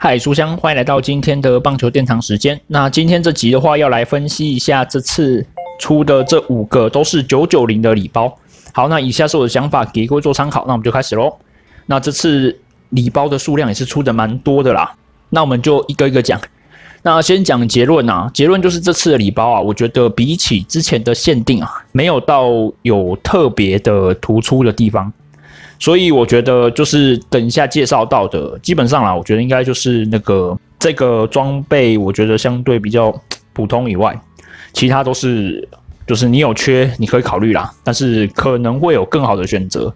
嗨，书香，欢迎来到今天的棒球殿堂时间。那今天这集的话，要来分析一下这次出的这五个都是九九零的礼包。好，那以下是我的想法，给各位做参考。那我们就开始喽。那这次礼包的数量也是出的蛮多的啦。那我们就一个一个讲。那先讲结论啊，结论就是这次的礼包啊，我觉得比起之前的限定啊，没有到有特别的突出的地方。所以我觉得就是等一下介绍到的，基本上啦，我觉得应该就是那个这个装备，我觉得相对比较普通以外，其他都是就是你有缺你可以考虑啦，但是可能会有更好的选择。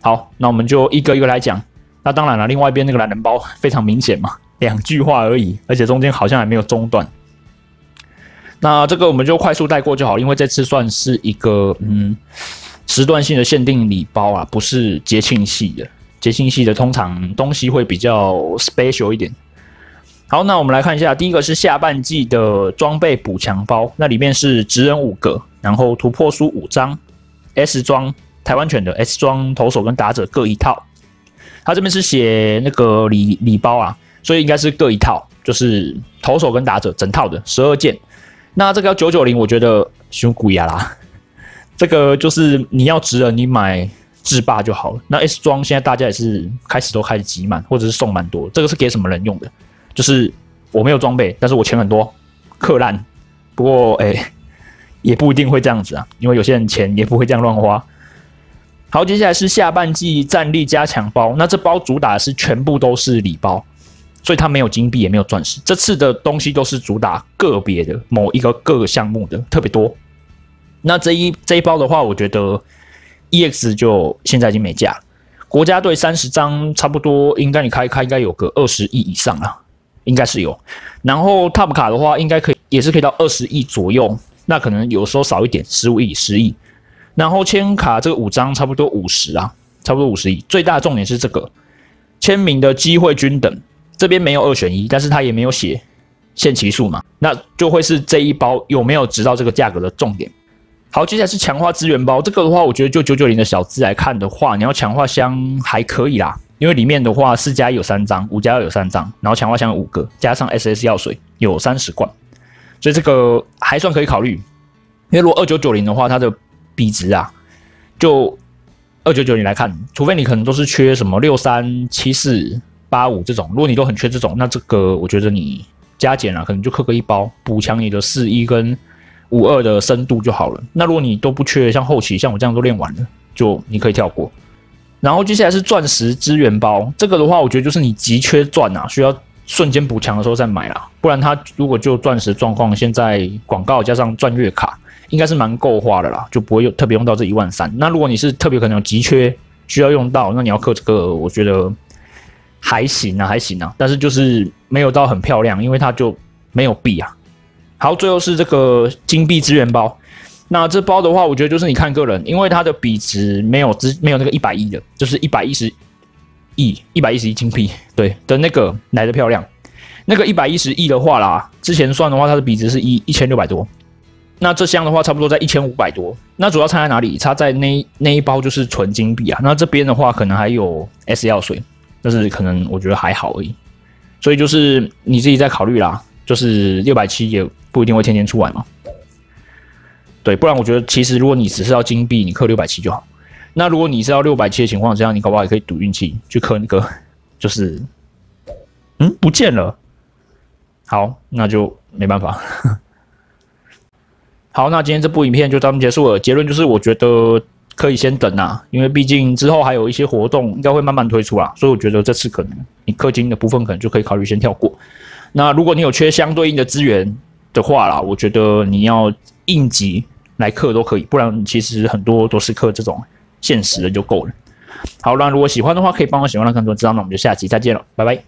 好，那我们就一个一个来讲。那当然了，另外一边那个懒人包 非常明显嘛，两句话而已，而且中间好像还没有中断。那这个我们就快速带过就好，因为这次算是一个嗯。时段性的限定礼包啊，不是节庆系的。节庆系的通常东西会比较 special 一点。好，那我们来看一下，第一个是下半季的装备补强包，那里面是职人五个，然后突破书五张，S 装台湾犬的 S 装投手跟打者各一套。他这边是写那个礼礼包啊，所以应该是各一套，就是投手跟打者整套的十二件。那这个九九零，我觉得凶鬼呀啦。这个就是你要值了，你买制霸就好了。那 S 装现在大家也是开始都开始集满，或者是送蛮多。这个是给什么人用的？就是我没有装备，但是我钱很多，克烂。不过 哎，也不一定会这样子啊，因为有些人钱也不会这样乱花。好，接下来是下半季战力加强包。那这包主打是全部都是礼包，所以它没有金币，也没有钻石。这次的东西都是主打个别的某一个各个项目的特别多。那这一这一包的话，我觉得 EX 就现在已经没价了。国家队三十张差不多，应该你开开应该有个二十亿以上了，应该是有。然后 Top 卡的话，应该可以也是可以到二十亿左右，那可能有时候少一点，十五亿、十亿。然后签卡这个五张差不多五十啊，差不多五十亿。最大的重点是这个签名的机会均等，这边没有二选一，但是他也没有写限期数嘛，那就会是这一包有没有值到这个价格的重点。好，接下来是强化资源包。这个的话，我觉得就九九零的小资来看的话，你要强化箱还可以啦，因为里面的话四加一有三张，五加二有三张，然后强化箱有五个，加上 SS 药水有三十罐，所以这个还算可以考虑。因为如果二九九零的话，它的比值啊，就二九九零来看，除非你可能都是缺什么六三七四八五这种，如果你都很缺这种，那这个我觉得你加减啊，可能就刻个一包补强你的四一跟。五二的深度就好了。那如果你都不缺，像后期像我这样都练完了，就你可以跳过。然后接下来是钻石资源包，这个的话，我觉得就是你急缺钻啊，需要瞬间补强的时候再买啦。不然它如果就钻石状况，现在广告加上钻月卡，应该是蛮够花的啦，就不会有特别用到这一万三。那如果你是特别可能有急缺需要用到，那你要刻这个，我觉得还行啊，还行啊。但是就是没有到很漂亮，因为它就没有币啊。好，最后是这个金币资源包。那这包的话，我觉得就是你看个人，因为它的比值没有之没有那个一百亿的，就是一百一十亿、一百一十亿金币对的那个来的漂亮。那个一百一十亿的话啦，之前算的话，它的比值是一一千六百多。那这箱的话，差不多在一千五百多。那主要差在哪里？差在那那一包就是纯金币啊。那这边的话，可能还有 S 药水，但是可能我觉得还好而已。所以就是你自己在考虑啦。就是六百七也不一定会天天出来嘛，对，不然我觉得其实如果你只是要金币，你氪六百七就好。那如果你是要六百七的情况下，你搞不好也可以赌运气去氪那个，就是嗯不见了。好，那就没办法。好，那今天这部影片就到这结束了。结论就是，我觉得可以先等啊，因为毕竟之后还有一些活动应该会慢慢推出啦，所以我觉得这次可能你氪金的部分可能就可以考虑先跳过。那如果你有缺相对应的资源的话啦，我觉得你要应急来刻都可以，不然其实很多都是刻这种现实的就够了。好，那如果喜欢的话，可以帮我喜欢的更多知道，那我们就下期再见了，拜拜。